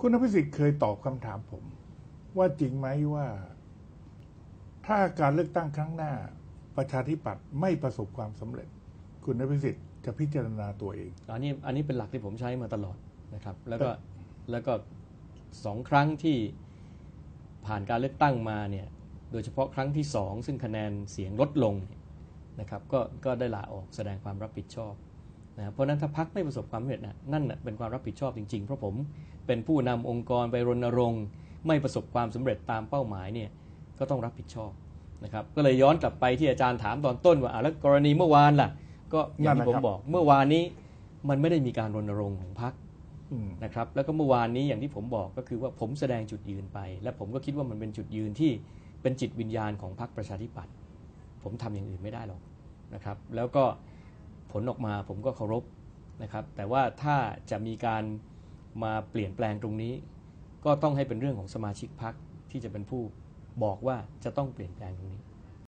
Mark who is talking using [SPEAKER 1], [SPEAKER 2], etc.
[SPEAKER 1] คุณอภิสิทธิ์เคยตอบคำถามผม ว่าจริงไหมว่า ถ้าการเลือกตั้งครั้งหน้า ประชาธิปัตย์ไม่ประสบความสำเร็จ คุณอภิสิทธิ์จะพิจารณาตัวเอง
[SPEAKER 2] อันนี้อันนี้เป็นหลักที่ผมใช้มาตลอดนะครับ แล้วก็แล้วก็สองครั้งที่ผ่านการเลือกตั้งมาเนี่ยโดยเฉพาะครั้งที่สองซึ่งคะแนนเสียงลดลงเนี่ยนะครับก็ก็ได้ลาออกแสดงความรับผิดชอบ นะเพราะฉะนั้นถ้าพักไม่ประสบความสำเร็จนะนั่นนะเป็นความรับผิดชอบจริงๆ เพราะผมเป็นผู้นำองค์กรไปรณรงค์ ไม่ประสบความสำเร็จตามเป้าหมายเนี่ยก็ต้องรับผิดชอบนะครับก็เลยย้อนกลับไปที่อาจารย์ถามตอนต้นว่าอะแล้วกรณีเมื่อวานล่ะ ก็อย่างที่ผมบอกเมื่อวานนี้มันไม่ได้มีการรณรงค์ของพัก
[SPEAKER 1] อืม
[SPEAKER 2] นะครับแล้วก็เมื่อวานนี้อย่างที่ผมบอกก็คือว่าผมแสดงจุดยืนไป และผมก็คิดว่ามันเป็นจุดยืนที่เป็นจิตวิญญาณของพรรคประชาธิปัตย์ผมทำอย่างอื่นไม่ได้หรอกนะครับ แล้วก็ ผลออกมาผมก็เคารพนะครับ แต่ว่าถ้าจะมีการมาเปลี่ยนแปลงตรงนี้ ก็ต้องให้เป็นเรื่องของสมาชิกพรรคที่จะเป็นผู้บอกว่าจะต้องเปลี่ยนแปลงตรงนี้